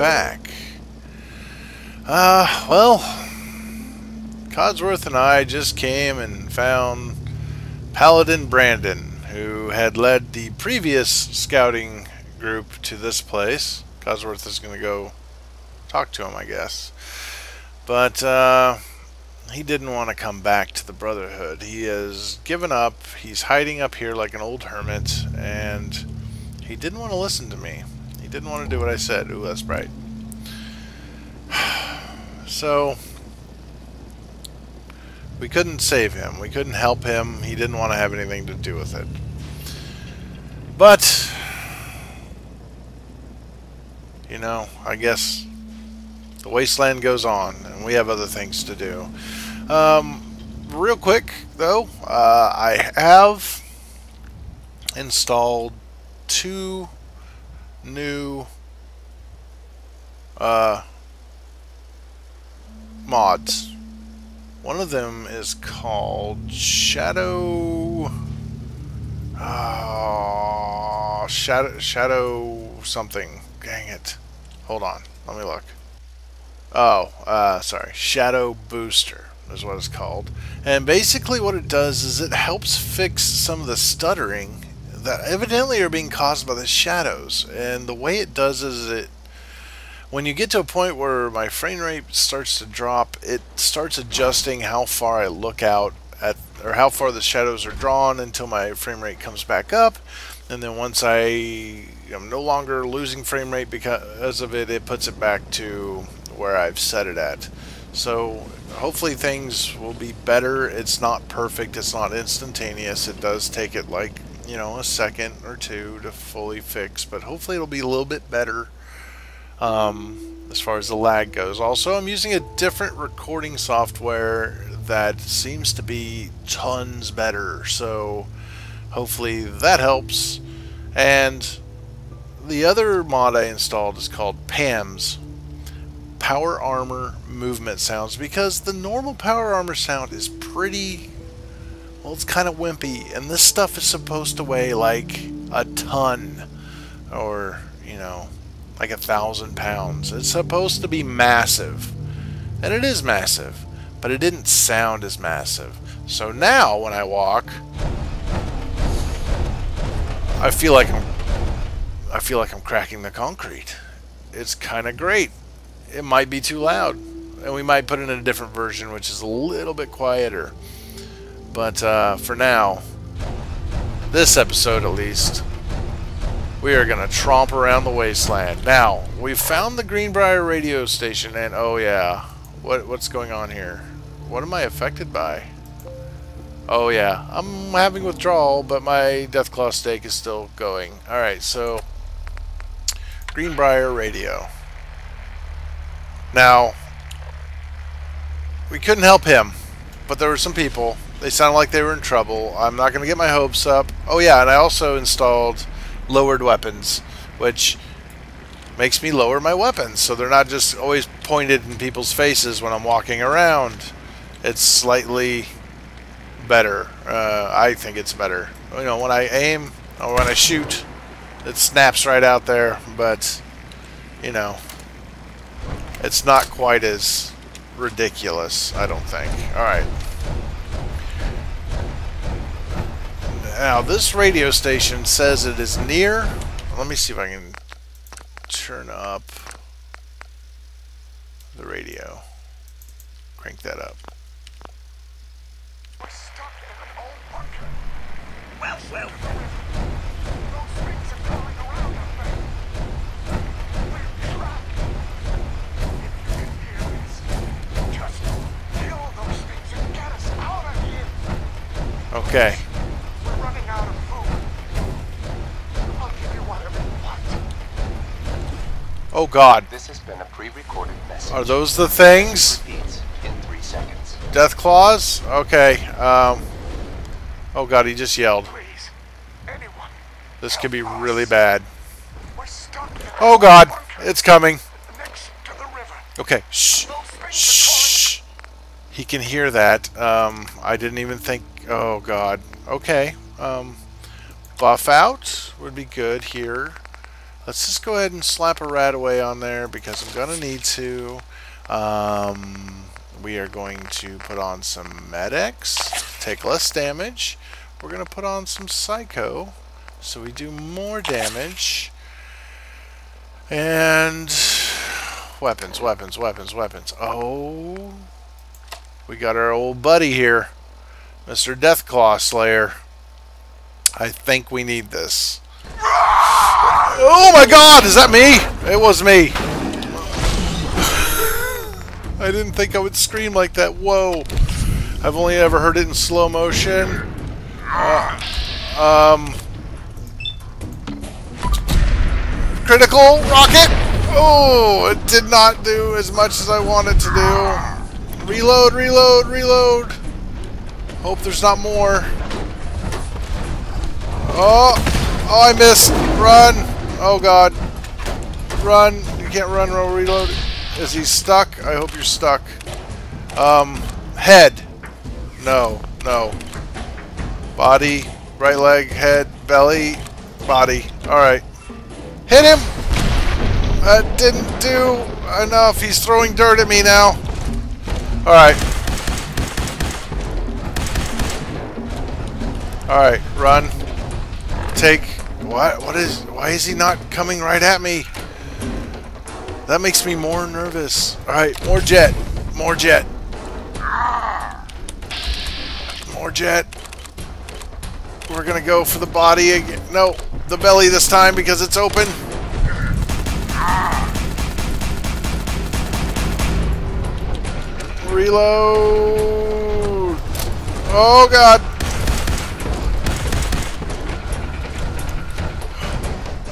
back? Uh, well, Codsworth and I just came and found Paladin Brandis, who had led the previous scouting group to this place. Codsworth is going to go talk to him, I guess. But, uh, he didn't want to come back to the Brotherhood. He has given up. He's hiding up here like an old hermit, and he didn't want to listen to me. Didn't want to do what I said. Ooh, that's bright. So, we couldn't save him. We couldn't help him. He didn't want to have anything to do with it. But, you know, I guess the wasteland goes on, and we have other things to do. Um, real quick, though, uh, I have installed two new uh, mods. One of them is called Shadow... Oh, Shadow, Shadow something. Dang it. Hold on. Let me look. Oh, uh, sorry. Shadow Booster is what it's called. And basically what it does is it helps fix some of the stuttering that evidently are being caused by the shadows. And the way it does is it when you get to a point where my frame rate starts to drop, it starts adjusting how far I look out at or how far the shadows are drawn until my frame rate comes back up. And then once I am no longer losing frame rate because of it, it puts it back to where I've set it at. So hopefully things will be better. It's not perfect. It's not instantaneous. It does take it like, you know, a second or two to fully fix. But hopefully it'll be a little bit better um, as far as the lag goes. Also, I'm using a different recording software that seems to be tons better. So hopefully that helps. And the other mod I installed is called PAMS, Power Armor Movement Sounds, because the normal Power Armor sound is pretty, well, it's kind of wimpy, and this stuff is supposed to weigh like a ton, or, you know, like a thousand pounds. It's supposed to be massive, and it is massive, but it didn't sound as massive. So now when I walk, I feel like I'm I feel like I'm cracking the concrete. It's kind of great. It might be too loud, and we might put in a different version, which is a little bit quieter. But uh, for now, this episode at least, we are going to tromp around the wasteland. Now, we found the Greenbrier radio station, and oh yeah, what what's going on here? What am I affected by? Oh yeah, I'm having withdrawal, but my Deathclaw steak is still going. Alright, so Greenbrier radio. Now, we couldn't help him, but there were some people. They sounded like they were in trouble. I'm not going to get my hopes up. Oh yeah, and I also installed lowered weapons, which makes me lower my weapons so they're not just always pointed in people's faces when I'm walking around. It's slightly better. Uh, I think it's better. You know, when I aim or when I shoot, it snaps right out there, but, you know, it's not quite as ridiculous, I don't think. Alright. Now, this radio station says it is near... Let me see if I can turn up the radio. Crank that up. Well, well. Okay. Oh God. This has been a pre-recorded message. Are those the things? in three seconds. Death claws? Okay. Um. Oh God, he just yelled. This could be really bad. Oh God, it's coming. Okay. Shh. Shh. He can hear that. Um. I didn't even think. Oh God. Okay. Um. Buff out would be good here. Let's just go ahead and slap a RadAway on there because I'm going to need to. Um, we are going to put on some Med-X, take less damage. We're going to put on some Psycho, so we do more damage. And weapons, weapons, weapons, weapons. Oh, we got our old buddy here, Mr. Deathclaw Slayer. I think we need this. Oh my god, is that me? It was me. I didn't think I would scream like that. Whoa. I've only ever heard it in slow motion. Uh, um, critical rocket. Oh, it did not do as much as I wanted to do. Reload, reload, reload. Hope there's not more. Oh, oh, I missed. Run. Oh, God. Run. You can't run, roll, reload. Is he stuck? I hope you're stuck. Um, head. No, no. Body, right leg, head, belly, body. Alright. Hit him! That didn't do enough. He's throwing dirt at me now. Alright. Alright, run. Take... What? What is... Why is he not coming right at me? That makes me more nervous. Alright, more jet. More jet. More jet. We're gonna go for the body again. No, the belly this time because it's open. Reload. Oh god.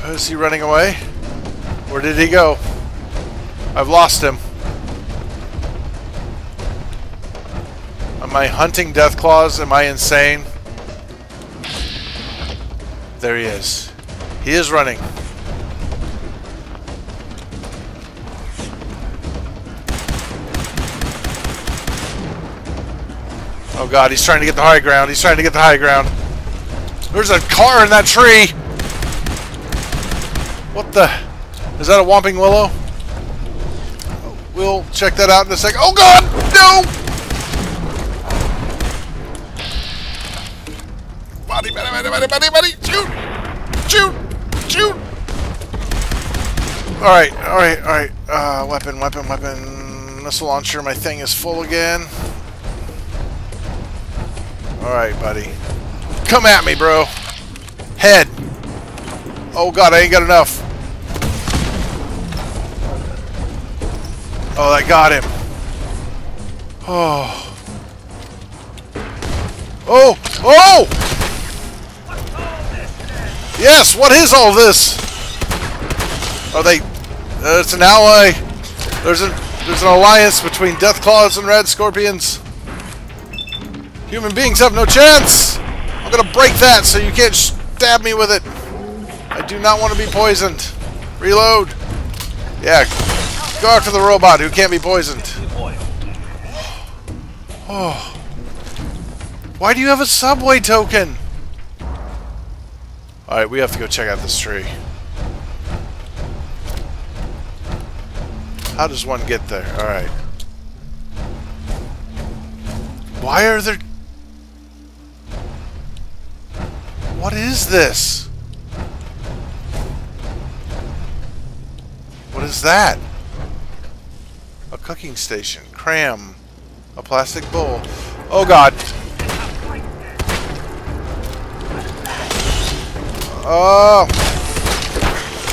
Is he running away? Where did he go? I've lost him. Am I hunting Deathclaws? Am I insane? There he is. He is running. Oh god, he's trying to get the high ground. He's trying to get the high ground. There's a car in that tree! What the? Is that a Whomping Willow? We'll check that out in a second. Oh god! No! Body, body, body, body, body, body! Shoot! Shoot! Shoot! Alright, alright, alright. Uh, weapon, weapon, weapon. Missile launcher, my thing is full again. Alright, buddy. Come at me, bro. Head. Oh god, I ain't got enough. Oh, that got him. Oh. Oh! Oh! Yes, what is all this? Are they... Uh, it's an ally. There's, a, there's an alliance between Deathclaws and Rad Scorpions. Human beings have no chance! I'm gonna break that so you can't stab me with it. I do not want to be poisoned. Reload. Yeah, go after the robot who can't be poisoned. Oh. Why do you have a subway token? Alright, we have to go check out this tree. How does one get there? Alright. Why are there... What is this? What is that? A cooking station. Cram. A plastic bowl. Oh god. Oh!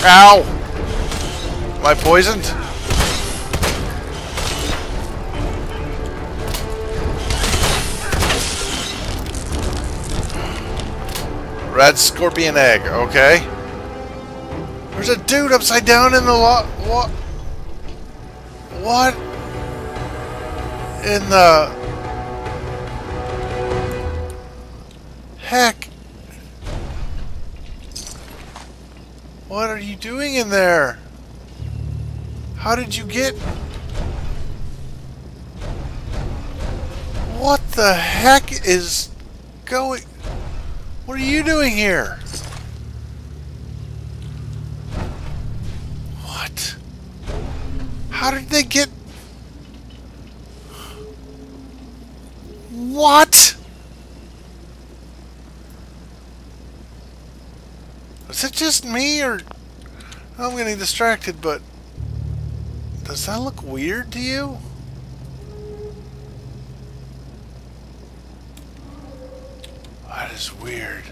Ow! Am I poisoned? Rad scorpion egg, okay. There's a dude upside down in the lot. What? In the... Heck? What are you doing in there? How did you get... What the heck is going... What are you doing here? How did they get... What? Is it just me, or... I'm getting distracted, but... Does that look weird to you? That is weird.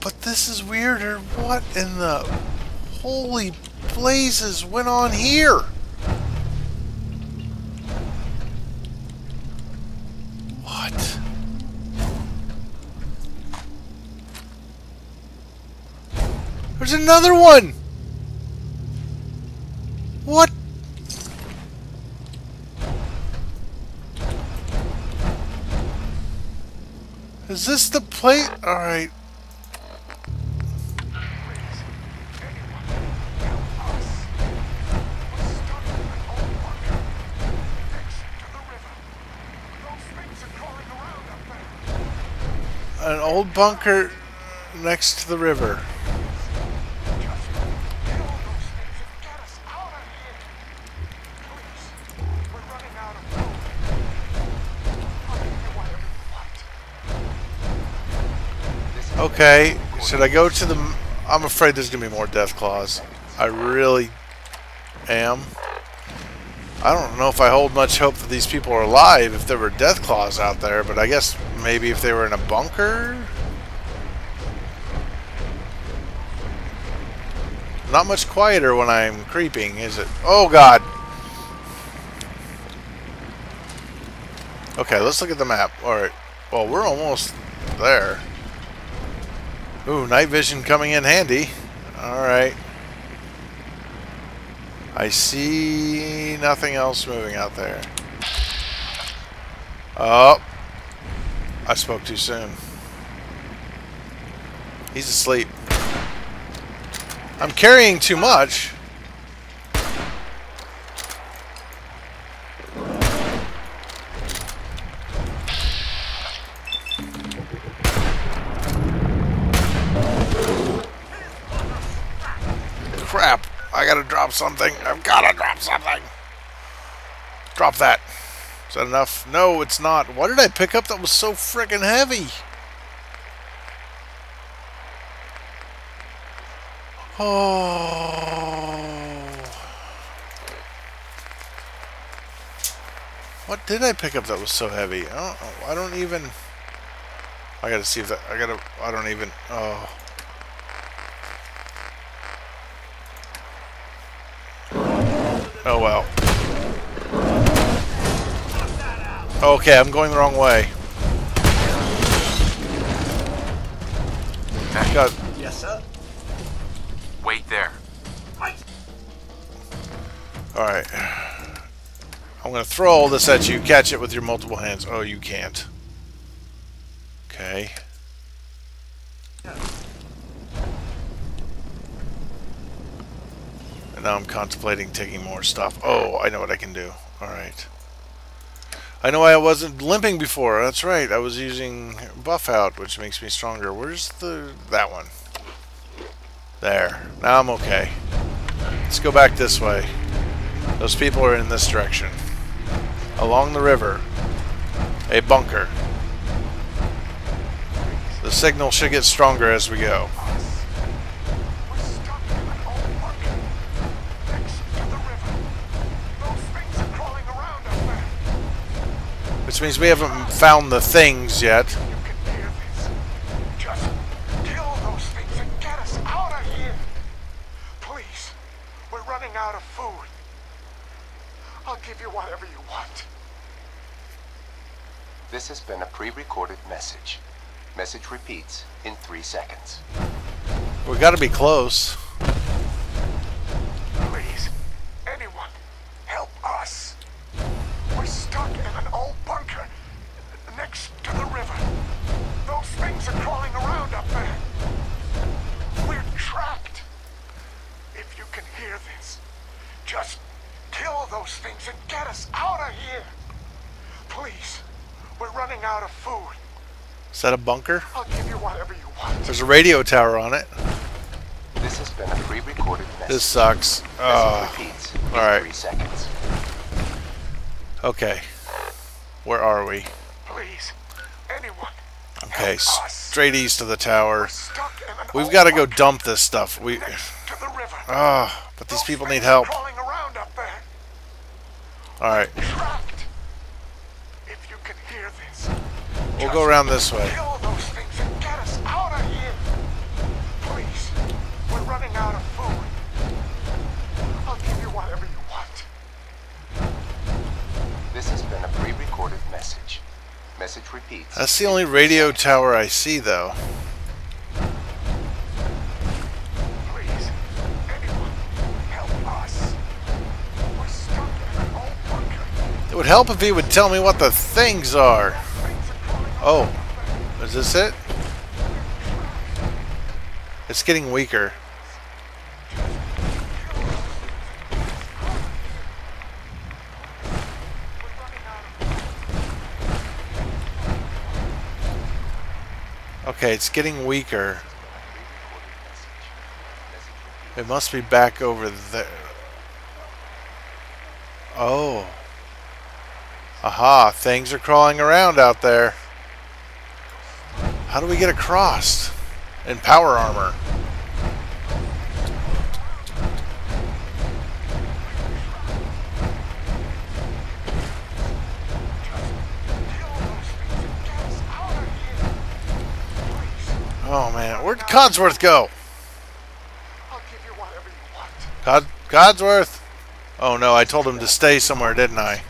But this is weirder. What in the holy blazes went on here? There's another one! What? Is this the plate? Alright. An old bunker next to the river. Okay, should I go to the... I'm afraid there's going to be more death claws. I really am. I don't know if I hold much hope that these people are alive if there were death claws out there, but I guess maybe if they were in a bunker? Not much quieter when I'm creeping, is it? Oh god! Okay, let's look at the map. Alright. Well, we're almost there. Ooh, night vision coming in handy. Alright. I see nothing else moving out there. Oh. I spoke too soon. He's asleep. I'm carrying too much. Crap. I gotta drop something. I've gotta drop something. Drop that. Is that enough? No, it's not. What did I pick up that was so freaking heavy? Oh. What did I pick up that was so heavy? I don't, I don't even... I gotta see if that... I gotta... I don't even... Oh... Oh well. Okay, I'm going the wrong way. God. Yes, sir. Wait there. Right. Alright. I'm going to throw all this at you. Catch it with your multiple hands. Oh, you can't. Okay. Now I'm contemplating taking more stuff. Oh, I know what I can do. Alright. I know I wasn't limping before. That's right. I was using buff out, which makes me stronger. Where's the... that one? There. Now I'm okay. Let's go back this way. Those people are in this direction. Along the river. A bunker. The signal should get stronger as we go. Which means we haven't found the things yet. You this. Just kill those things and get us out of here. Please. We're running out of food. I'll give you whatever you want. This has been a pre-recorded message. Message repeats in three seconds. We gotta be close. Next to the river. Those things are crawling around up there. We're trapped. If you can hear this, just kill those things and get us out of here. Please. We're running out of food. Is that a bunker? I'll give you whatever you want. There's a radio tower on it. This has been a pre-recorded message. message. This sucks. Oh, repeats alright. three seconds. okay. Where are we? Okay, straight east of the tower. We've got to go dump this stuff. We. Ah, but these people need help. Crawling around up there, All right, trapped. If you can hear this, we'll go around this way. Message repeats. That's the only radio tower I see, though. Please, anyone, help us. We're stuck in an old bunker. It would help if he would tell me what the things are. Things are crawling Oh, around up there. is this it? It's getting weaker. Okay, it's getting weaker. It must be back over there. Oh. Aha, things are crawling around out there. How do we get across? In power armor. Codsworth go? I'll give you whatever you want. Cod Codsworth? Oh no, I told him to stay somewhere, didn't I?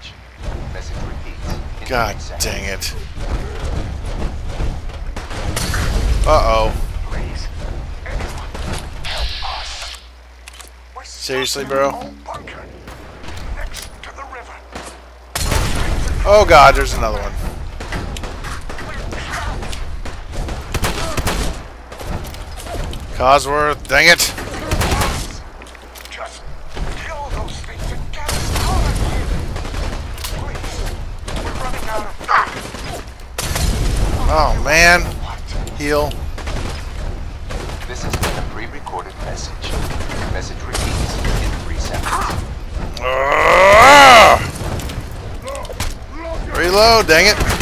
God dang it. Uh oh. Please, anyone, help us. We're stuck Seriously, bro? an old bunker next to the river. Oh god, there's another one. Codsworth, dang it. Just kill those things and get us out of here. Please, we're running out dang it! Oh man. What? Heal. This has been a pre-recorded message. Message repeats in three seconds. Ah! Reload, dang it.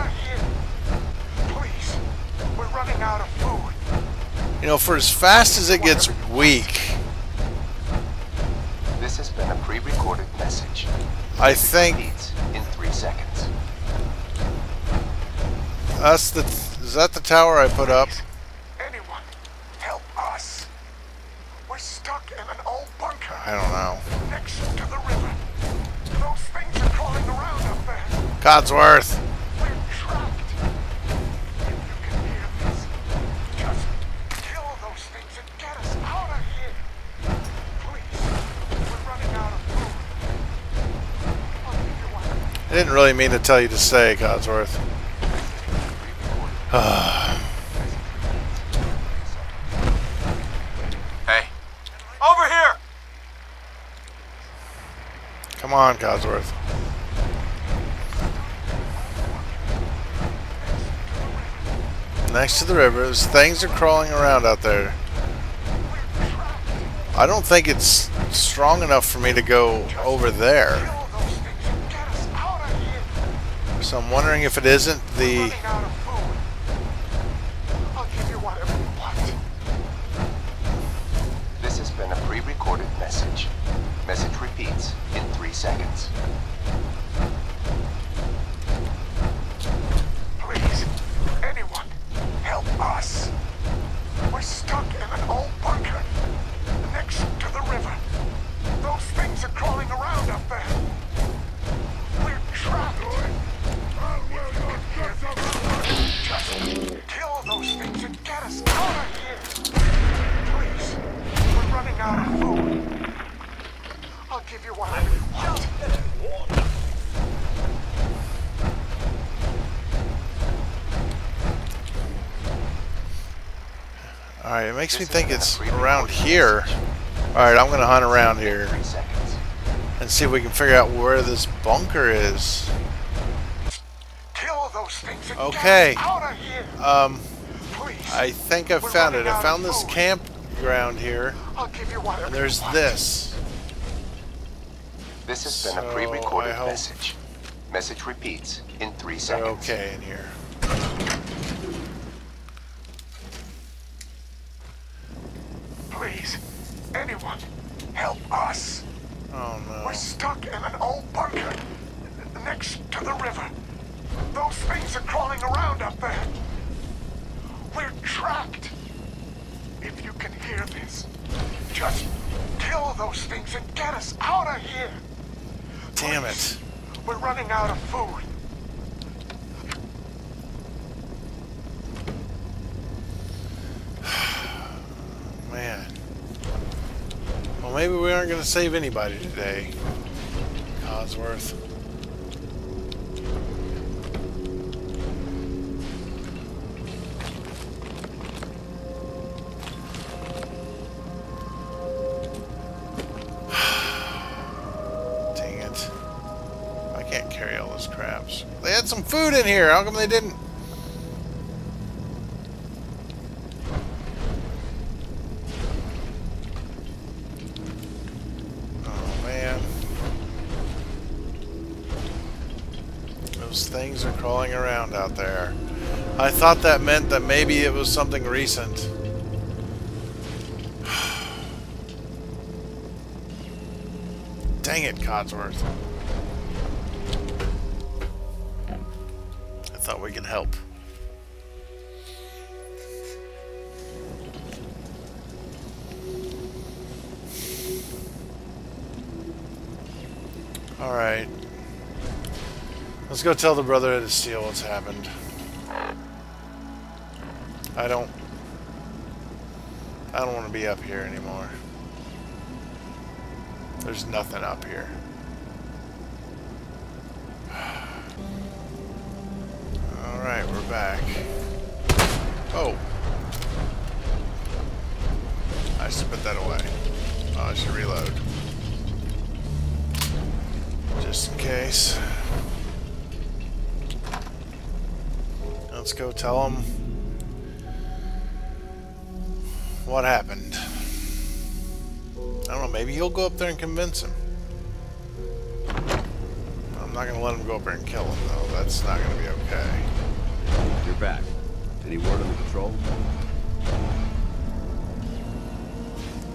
Of here. Please, we're running out of food. You know, for as fast as it gets weak, This has been a pre-recorded message. I think in three seconds. that's the is that the tower I put up? Anyone, help us. We're stuck in an old bunker I don't know. next to the river. Those things are crawling around up there. Codsworth. Didn't really mean to tell you to stay, Codsworth. Hey. Over here! Come on, Codsworth. Next to the rivers, things are crawling around out there. I don't think it's strong enough for me to go over there. So I'm wondering if it isn't the... Alright, it makes me think it's around here. Alright, I'm gonna hunt around here and see if we can figure out where this bunker is. Kill those things and Okay. out of here. Um, I think I found it. I found this food. campground here, I'll give you whatever and there's this. This has been a pre-recorded message. Message repeats in three seconds. okay in here. Please. Anyone. Help us. Oh We're no. stuck in an old bunker next to the river. Those things are crawling around up there. We're trapped. If you can hear this, just kill those things and get us out of here. Damn it. We're running out of food. Man. Well, maybe we aren't going to save anybody today. Codsworth. Food in here. How come they didn't? Oh man. Those things are crawling around out there. I thought that meant that maybe it was something recent. Dang it, Codsworth. Help. Alright. Let's go tell the Brotherhood of Steel what's happened. I don't... I don't want to be up here anymore. There's nothing up here. Alright, we're back. Oh! I should put that away. Oh, I should reload. Just in case. Let's go tell him what happened. I don't know, maybe he'll go up there and convince him. I'm not gonna let him go up there and kill him, though. That's not gonna be okay. You're back. Any word on the patrol?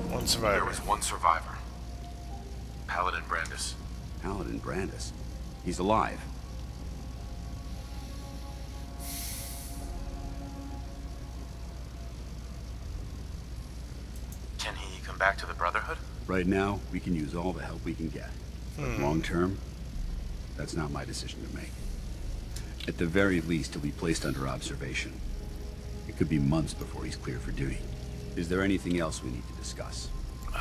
One survivor. There survivor. was one survivor. Paladin Brandis. Paladin Brandis. He's alive. Can he come back to the Brotherhood? Right now, we can use all the help we can get. But hmm. long term, that's not my decision to make. At the very least, he'll be placed under observation. It could be months before he's clear for duty. Is there anything else we need to discuss?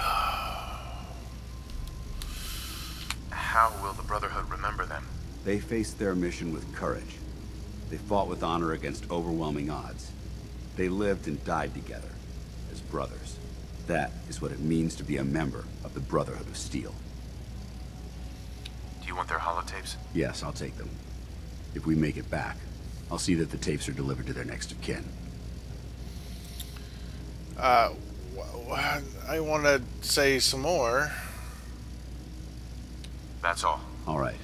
How will the Brotherhood remember them? They faced their mission with courage. They fought with honor against overwhelming odds. They lived and died together, as brothers. That is what it means to be a member of the Brotherhood of Steel. Do you want their holotapes? Yes, I'll take them. If we make it back, I'll see that the tapes are delivered to their next of kin. Uh, wh- wh- I want to say some more. That's all. All right.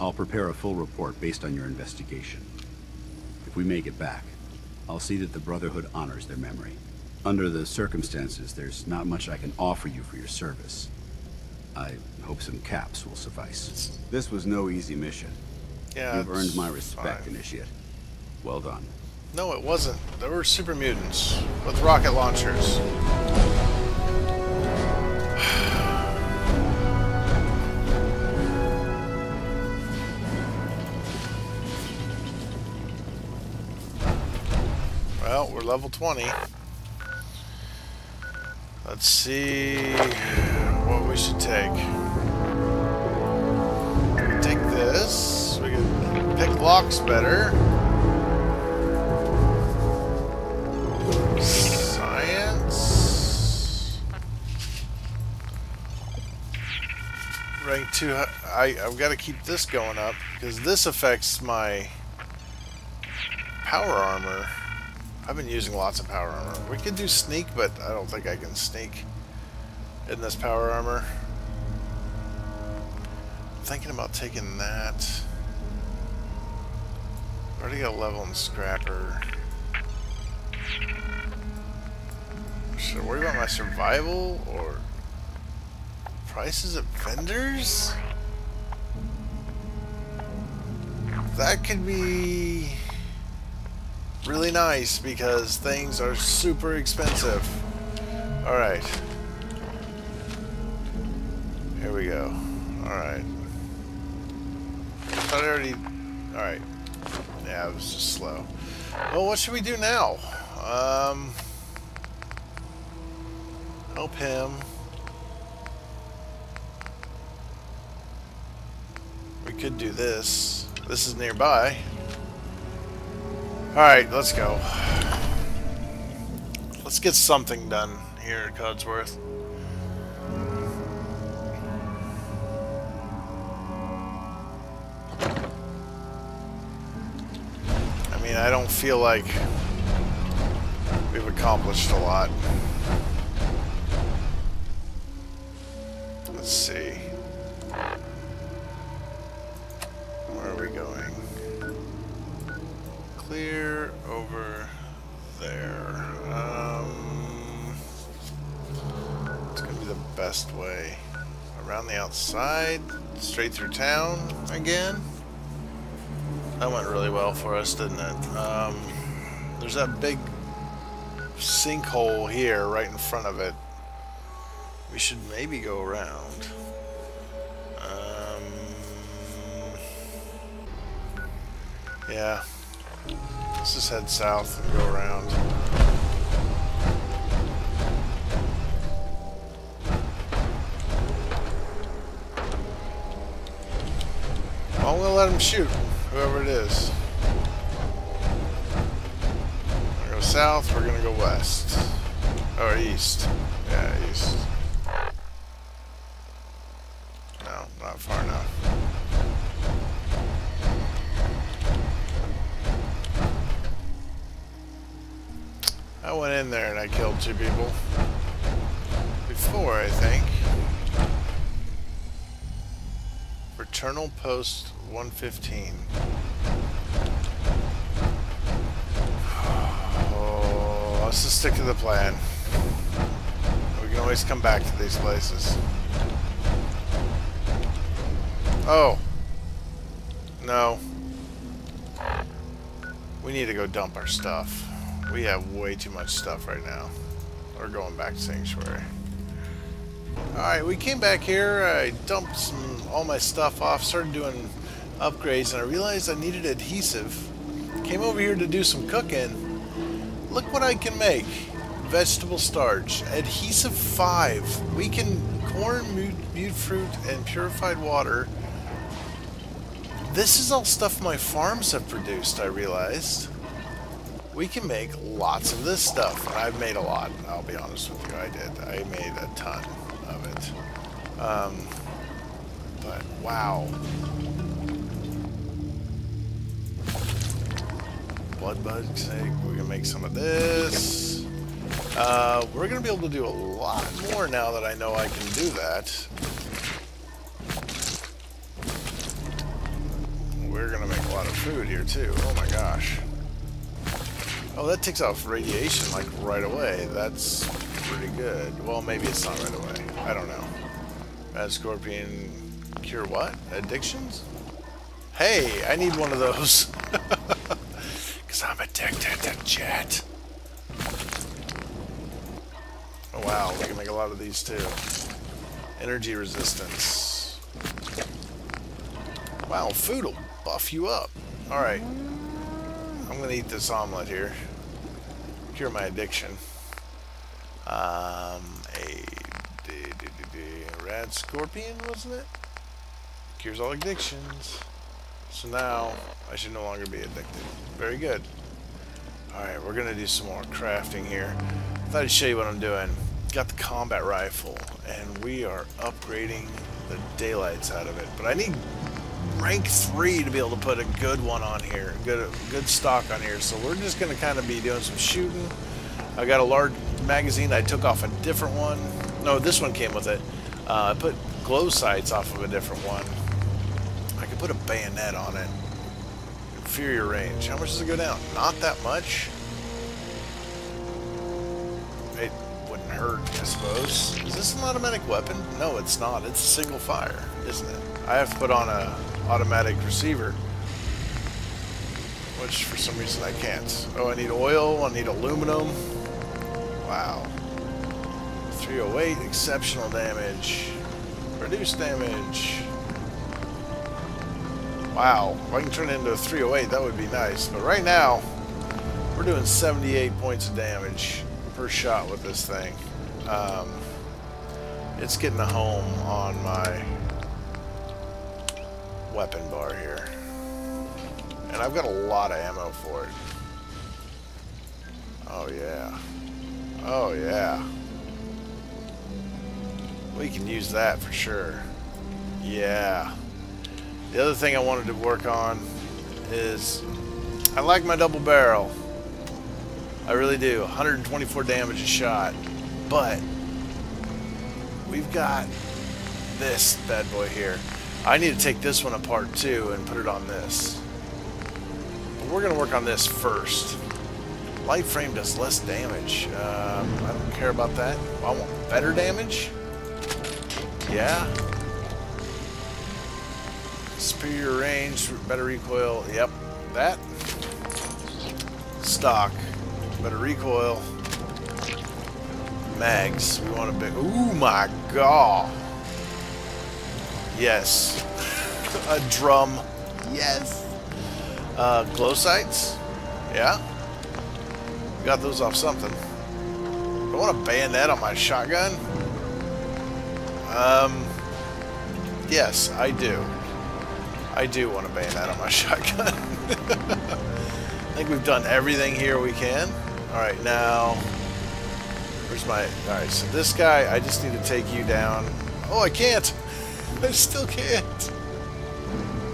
I'll prepare a full report based on your investigation. If we make it back, I'll see that the Brotherhood honors their memory. Under the circumstances, there's not much I can offer you for your service. I hope some caps will suffice. This was no easy mission. Yeah, You've earned my respect, fine. Initiate. Well done. No, it wasn't. There were super mutants with rocket launchers. Well, we're level 20. Let's see what we should take. Take this. Pick locks better. Science. Rank 2. I, I've got to keep this going up because this affects my power armor. I've been using lots of power armor. We could do sneak, but I don't think I can sneak in this power armor. Thinking about taking that. Already got a level in scrapper. Should I worry about my survival or prices at vendors? That could be really nice because things are super expensive. Alright. Here we go. Alright. I thought I already... Alright. Yeah, it was just slow. Well, what should we do now? Um... Help him. We could do this. This is nearby. Alright, let's go. Let's get something done here at Codsworth. Mean, I don't feel like we've accomplished a lot. Let's see. Where are we going? Clear over there. Um, it's gonna be the best way. Around the outside, straight through town again. That went really well for us, didn't it? Um, there's that big sinkhole here right in front of it. We should maybe go around. Um, yeah. Let's just head south and go around. Well, gonna let him shoot, whoever it is. We're gonna go south, we're gonna go west. Or east. Yeah, east. No, not far enough. I went in there and I killed two people. Before, I think. Fraternal Post 115. Oh, let's just stick to the plan. We can always come back to these places. Oh. No. We need to go dump our stuff. We have way too much stuff right now. We're going back to Sanctuary. Alright, we came back here. I dumped some all my stuff off, started doing upgrades, and I realized I needed adhesive. Came over here to do some cooking. Look what I can make. Vegetable starch. Adhesive 5. We can corn, mute, mutfruit, and purified water. This is all stuff my farms have produced, I realized we can make lots of this stuff. And I've made a lot, I'll be honest with you, I did. I made a ton of it. Um, but, wow. Blood bug sake, we can make some of this. Uh, we're going to be able to do a lot more now that I know I can do that. We're to make a lot of food here too. Oh my gosh. Oh, that takes off radiation, like, right away. That's pretty good. Well, maybe it's not right away. I don't know. Bad Scorpion cure what? Addictions? Hey, I need one of those. Because I'm addicted to jet. Oh, wow. We can make a lot of these, too. Energy resistance. Wow, food will buff you up. Alright. I'm gonna eat this omelet here. cure my addiction. Um, a rad scorpion, wasn't it? Cures all addictions. So now I should no longer be addicted. Very good. Alright, we're gonna do some more crafting here. I thought I'd show you what I'm doing. Got the combat rifle, and we are upgrading the daylights out of it. But I need rank 3 to be able to put a good one on here. Good good stock on here. So we're just gonna kind of be doing some shooting. I got a large magazine I took off a different one. No, this one came with it. Uh, I put glow sights off of a different one. Could put a bayonet on it. Inferior range. How much does it go down? Not that much. It wouldn't hurt, I suppose. Is this an automatic weapon? No, it's not. It's a single fire, isn't it? I have to put on a automatic receiver. Which, for some reason, I can't. Oh, I need oil. I need aluminum. Wow. 308, exceptional damage. Reduced damage. Wow, if I can turn it into a 308, that would be nice. But right now, we're doing 78 points of damage per shot with this thing. Um, it's getting a home on my weapon bar here. And I've got a lot of ammo for it. Oh, yeah. Oh, yeah. We can use that for sure. Yeah. The other thing I wanted to work on is I like my double barrel. I really do. 124 damage a shot. But we've got this bad boy here. I need to take this one apart too and put it on this. But we're going to work on this first. Light frame does less damage. Um, I don't care about that. I want better damage. Yeah. Superior range, better recoil. Yep, that. Stock, better recoil. Mags, we want a big. Ooh my god. Yes. a drum. Yes. Uh, glow sights. Yeah. Got those off something. I want a bayonet on my shotgun. Um. Yes, I do. I do want a bayonet on my shotgun. I think we've done everything here we can. Alright, now... Where's my... Alright, so this guy, I just need to take you down. Oh, I can't! I still can't!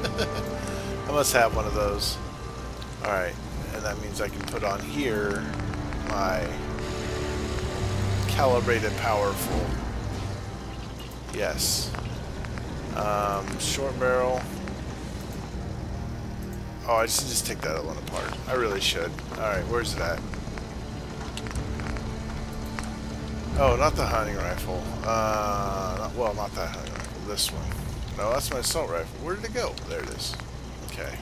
I must have one of those. Alright, and that means I can put on here my calibrated powerful. Yes. Um, short barrel. Oh, I should just take that one apart. I really should. Alright, where's that? Oh, not the hunting rifle. Uh, not, well, not that hunting rifle. This one. No, that's my assault rifle. Where did it go? There it is. Okay.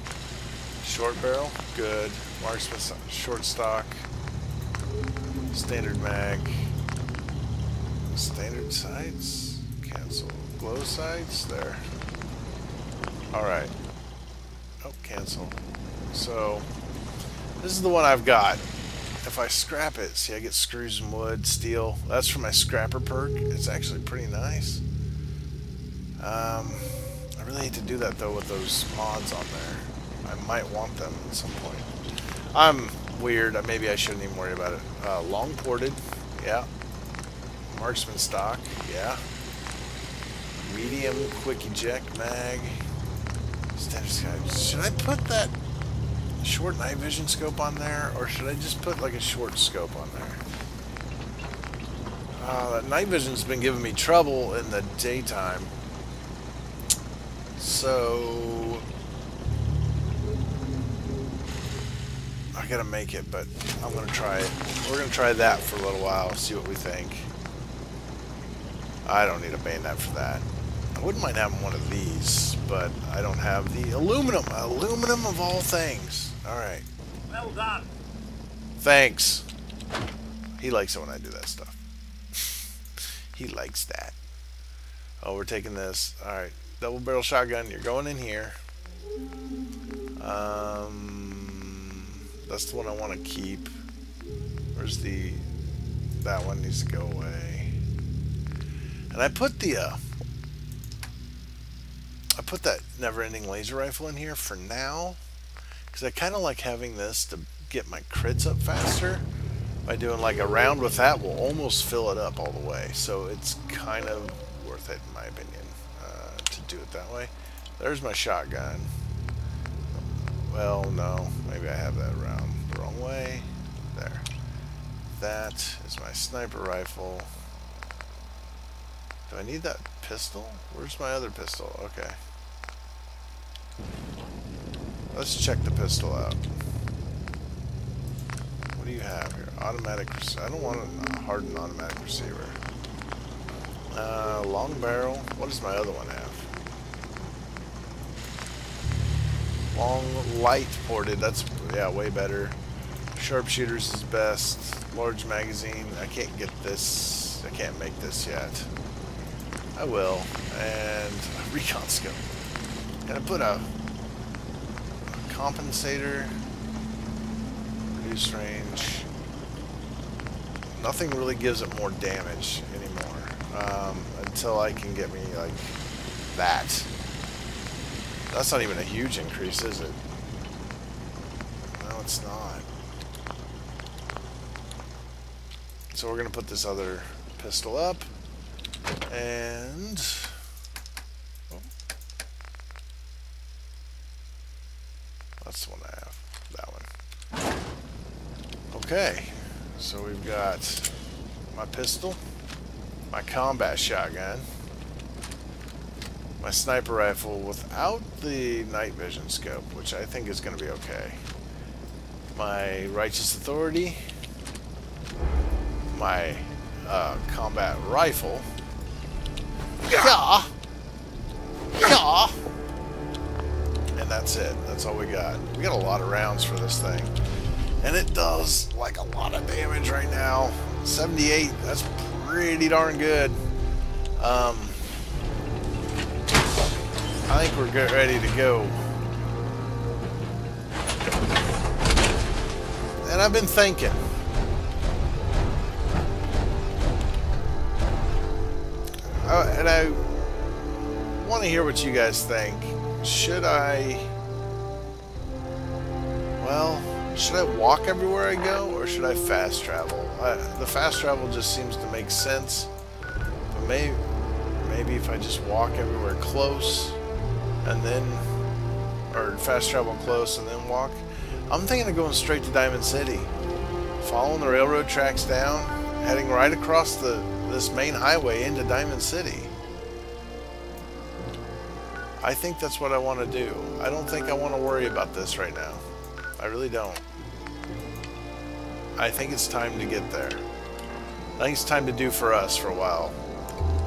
Short barrel. Good. Marksman short stock. Standard mag. Standard sights. Cancel. Glow sights. There. Alright. Cancel. So, this is the one I've got. If I scrap it, see I get screws and wood, steel. That's for my scrapper perk. It's actually pretty nice. Um, I really hate to do that though with those mods on there. I might want them at some point. I'm weird. Maybe I shouldn't even worry about it. Uh, long ported. Yeah. Marksman stock. Yeah. Medium quick eject mag. Should I put that short night vision scope on there, or should I just put like a short scope on there? Uh, that night vision's been giving me trouble in the daytime. So I gotta make it, but I'm gonna try it. We're gonna try that for a little while, see what we think. I don't need a bayonet for that. I wouldn't mind having one of these, but I don't have the aluminum. Aluminum of all things. Alright. Well done. Thanks. He likes it when I do that stuff. he likes that. Oh, we're taking this. Alright. Double barrel shotgun. You're going in here. Um, that's the one I want to keep. Where's the... That one needs to go away. And I put the, uh... I put that never-ending laser rifle in here for now. Because I kind of like having this to get my crits up faster. By doing like a round with that will almost fill it up all the way. So it's kind of worth it in my opinion uh, to do it that way. There's my shotgun. Well, no. Maybe I have that around the wrong way. There. That is my sniper rifle. Do I need that pistol? Where's my other pistol? Okay. Let's check the pistol out. What do you have here? Automatic. I don't want a hardened automatic receiver. Uh, long barrel. What does my other one have? Long light ported. That's yeah, way better. Sharpshooters is best. Large magazine. I can't get this. I can't make this yet. I will. And recon scope. Gonna put a, a compensator. Reduce range. Nothing really gives it more damage anymore. Um, until I can get me like that. That's not even a huge increase, is it? No, it's not. So we're to put this other pistol up. And... Oh. That's the one I have. That one. Okay. So we've got my pistol, my combat shotgun, my sniper rifle without the night vision scope, which I think is going to be okay. My righteous authority, my uh, combat rifle. Yeah. Yeah. And that's it. That's all we got. We got a lot of rounds for this thing. And it does like a lot of damage right now. 78, that's pretty darn good. Um, I think we're good, ready to go. And I've been thinking. Uh, and I want to hear what you guys think. Should I... Well, should I walk everywhere I go, or should I fast travel? I, the fast travel just seems to make sense. But maybe, maybe if I just walk everywhere close, and then, or fast travel close and then walk. I'm thinking of going straight to Diamond City, following the railroad tracks down, heading right across the this main highway into Diamond City. I think that's what I want to do. I don't think I want to worry about this right now. I really don't. I think it's time to get there. I think it's time to do for us for a while.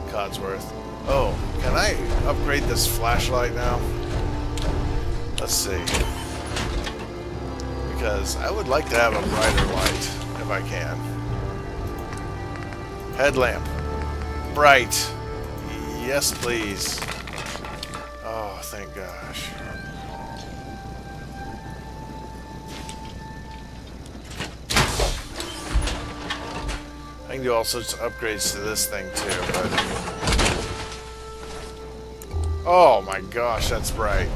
Codsworth. Oh, can I upgrade this flashlight now? Let's see. Because I would like to have a brighter light, if I can. Headlamp. Bright. Yes, please. Oh, thank gosh. Can do all sorts of upgrades to this thing too, but... Oh my gosh, that's bright.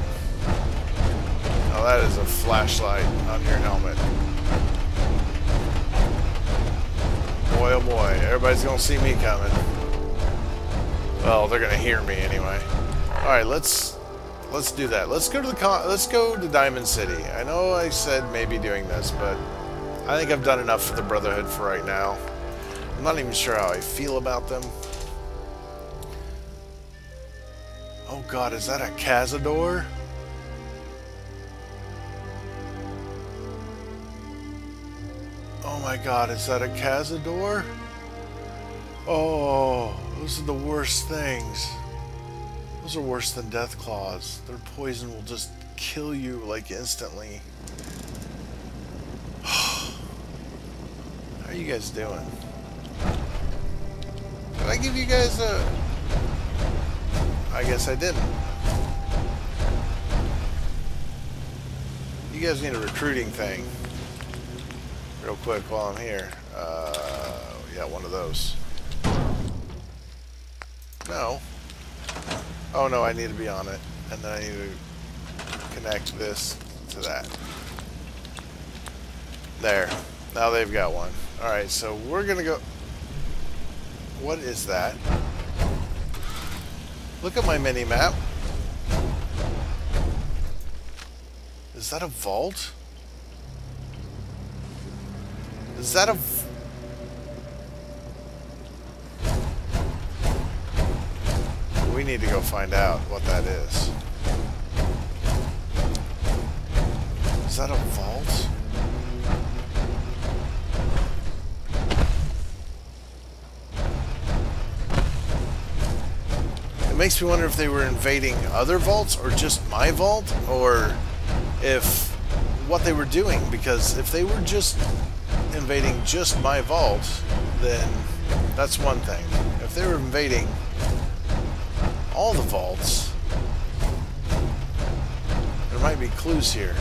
Now that is a flashlight on your helmet. Boy oh boy, everybody's gonna see me coming. Well, they're gonna hear me anyway. Alright, let's let's do that. Let's go to the con let's go to Diamond City. I know I said maybe doing this, but I think I've done enough for the Brotherhood for right now. I'm not even sure how I feel about them. Oh god, is that a Cazador? Oh my god, is that a Cazador? Oh, those are the worst things. Those are worse than Deathclaws. Their poison will just kill you like instantly. How are you guys doing? Did I give you guys a... I guess I didn't. You guys need a recruiting thing. Real quick while I'm here. Uh, yeah, one of those. No. Oh no, I need to be on it. And then I need to connect this to that. There. Now they've got one. Alright, so we're gonna go... What is that? Look at my mini-map. Is that a vault? Is that a... We need to go find out what that is. Is that a vault? It makes me wonder if they were invading other vaults or just my vault or if what they were doing because if they were just invading just my vault then that's one thing. If they were invading all the vaults there might be clues here.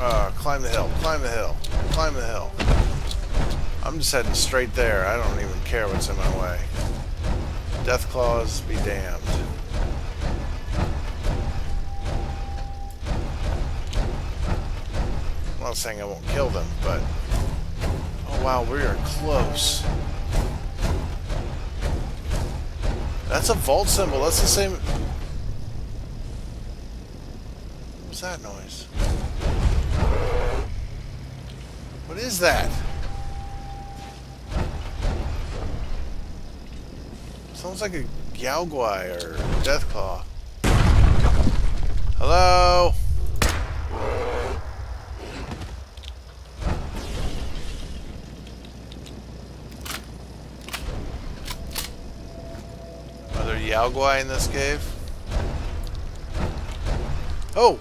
Uh, climb the hill, climb the hill, climb the hill. I'm just heading straight there. I don't even care what's in my way. Deathclaws be damned. I'm not saying I won't kill them, but oh wow, we are close. That's a vault symbol. That's the same. What's that noise? What is that? Sounds like a Yao Guai or Deathclaw. Hello? Are there Yao Guai in this cave? Oh!